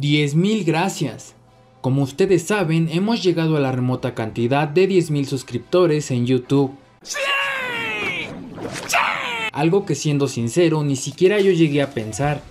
10.000 gracias. Como ustedes saben, hemos llegado a la remota cantidad de 10.000 suscriptores en YouTube. Algo que siendo sincero, ni siquiera yo llegué a pensar.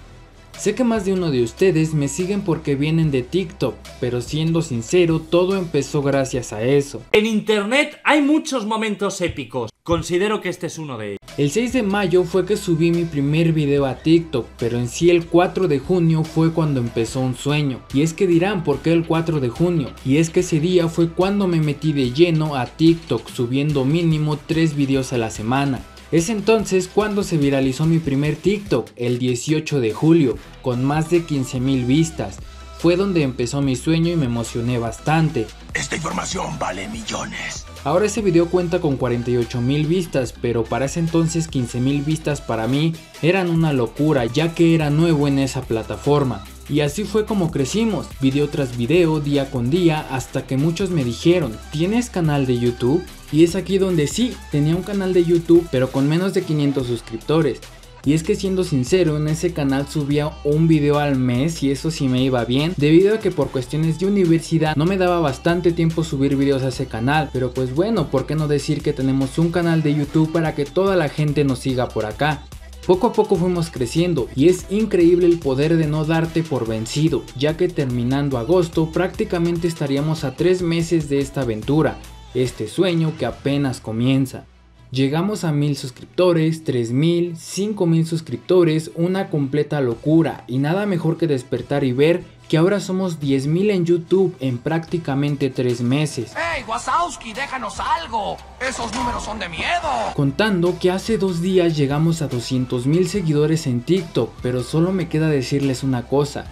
Sé que más de uno de ustedes me siguen porque vienen de TikTok, pero siendo sincero, todo empezó gracias a eso. En internet hay muchos momentos épicos. Considero que este es uno de ellos. El 6 de mayo fue que subí mi primer video a TikTok, pero en sí el 4 de junio fue cuando empezó un sueño. Y es que dirán por qué el 4 de junio. Y es que ese día fue cuando me metí de lleno a TikTok subiendo mínimo 3 videos a la semana. Es entonces cuando se viralizó mi primer TikTok, el 18 de julio, con más de 15.000 vistas. Fue donde empezó mi sueño y me emocioné bastante. Esta información vale millones. Ahora ese video cuenta con 48.000 vistas, pero para ese entonces 15.000 vistas para mí eran una locura ya que era nuevo en esa plataforma. Y así fue como crecimos, video tras video, día con día, hasta que muchos me dijeron, ¿tienes canal de YouTube? Y es aquí donde sí, tenía un canal de YouTube, pero con menos de 500 suscriptores. Y es que siendo sincero, en ese canal subía un video al mes y eso sí me iba bien, debido a que por cuestiones de universidad no me daba bastante tiempo subir videos a ese canal. Pero pues bueno, ¿por qué no decir que tenemos un canal de YouTube para que toda la gente nos siga por acá? Poco a poco fuimos creciendo y es increíble el poder de no darte por vencido, ya que terminando agosto prácticamente estaríamos a tres meses de esta aventura, este sueño que apenas comienza. Llegamos a mil suscriptores, 3000, 5000 suscriptores, una completa locura y nada mejor que despertar y ver que ahora somos 10.000 en YouTube en prácticamente 3 meses. ¡Hey, Wasowski, déjanos algo! ¡Esos números son de miedo! Contando que hace dos días llegamos a 200.000 seguidores en TikTok, pero solo me queda decirles una cosa.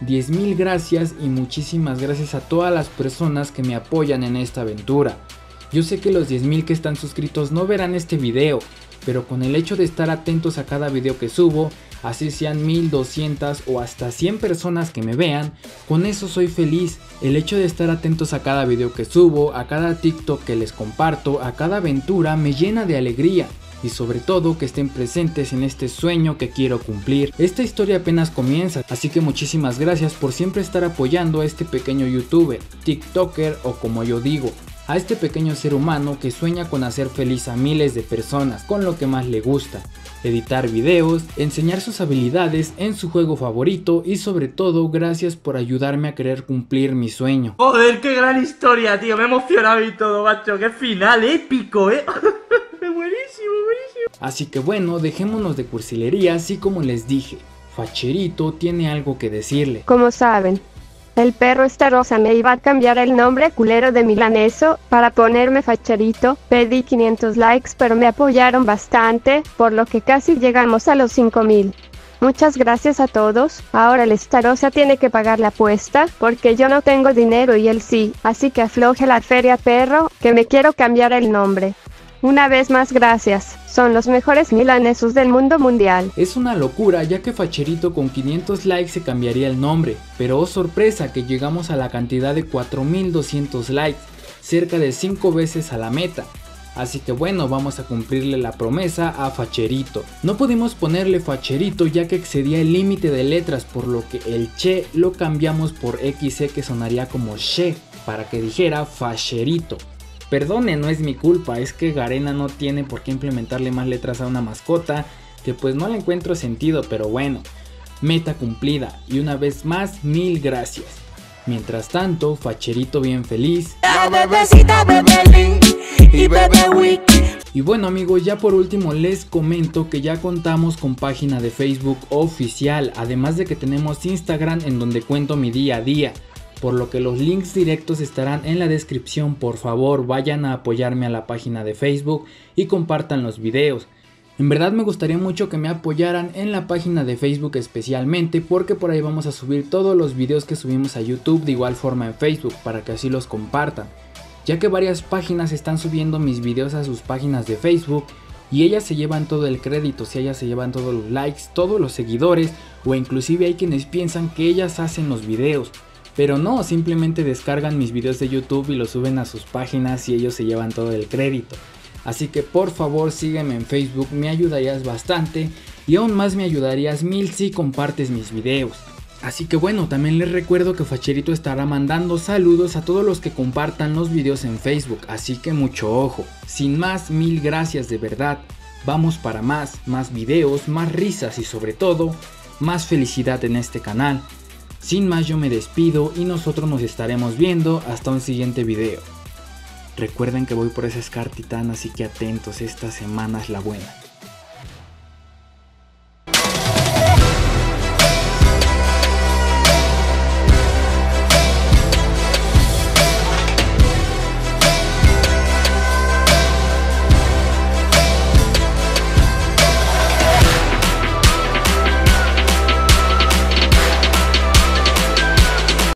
10.000 gracias y muchísimas gracias a todas las personas que me apoyan en esta aventura. Yo sé que los 10.000 que están suscritos no verán este video, pero con el hecho de estar atentos a cada video que subo, así sean 1200 o hasta 100 personas que me vean, con eso soy feliz. El hecho de estar atentos a cada video que subo, a cada TikTok que les comparto, a cada aventura me llena de alegría. Y sobre todo que estén presentes en este sueño que quiero cumplir. Esta historia apenas comienza, así que muchísimas gracias por siempre estar apoyando a este pequeño youtuber, tiktoker o como yo digo, a este pequeño ser humano que sueña con hacer feliz a miles de personas con lo que más le gusta, editar videos, enseñar sus habilidades en su juego favorito y sobre todo gracias por ayudarme a querer cumplir mi sueño. Joder, qué gran historia, tío, me he emocionado y todo, macho, qué final épico, eh. buenísimo, buenísimo. Así que bueno, dejémonos de cursilería, así como les dije, Facherito tiene algo que decirle. Como saben, el perro esta rosa me iba a cambiar el nombre culero de milaneso para ponerme facherito. Pedí 500 likes pero me apoyaron bastante, por lo que casi llegamos a los 5000. Muchas gracias a todos. Ahora el Starosa tiene que pagar la apuesta, porque yo no tengo dinero y él sí. Así que afloje la feria perro, que me quiero cambiar el nombre. Una vez más gracias, son los mejores milanesos del mundo mundial. Es una locura ya que Facherito con 500 likes se cambiaría el nombre, pero oh sorpresa que llegamos a la cantidad de 4200 likes, cerca de 5 veces a la meta. Así que bueno, vamos a cumplirle la promesa a Facherito. No pudimos ponerle Facherito ya que excedía el límite de letras, por lo que el Che lo cambiamos por XE que sonaría como She, para que dijera Facherito. Perdone, no es mi culpa, es que Garena no tiene por qué implementarle más letras a una mascota, que pues no le encuentro sentido, pero bueno, meta cumplida y una vez más mil gracias. Mientras tanto, Facherito bien feliz. Y bueno amigos, ya por último les comento que ya contamos con página de Facebook oficial, además de que tenemos Instagram en donde cuento mi día a día por lo que los links directos estarán en la descripción. Por favor, vayan a apoyarme a la página de Facebook y compartan los videos. En verdad me gustaría mucho que me apoyaran en la página de Facebook especialmente porque por ahí vamos a subir todos los videos que subimos a YouTube de igual forma en Facebook para que así los compartan. Ya que varias páginas están subiendo mis videos a sus páginas de Facebook y ellas se llevan todo el crédito, si ellas se llevan todos los likes, todos los seguidores o inclusive hay quienes piensan que ellas hacen los videos. Pero no, simplemente descargan mis videos de YouTube y los suben a sus páginas y ellos se llevan todo el crédito. Así que por favor sígueme en Facebook, me ayudarías bastante y aún más me ayudarías mil si compartes mis videos. Así que bueno, también les recuerdo que Facherito estará mandando saludos a todos los que compartan los videos en Facebook, así que mucho ojo. Sin más, mil gracias de verdad. Vamos para más, más videos, más risas y sobre todo, más felicidad en este canal. Sin más yo me despido y nosotros nos estaremos viendo hasta un siguiente video. Recuerden que voy por ese Scar Titán, así que atentos, esta semana es la buena.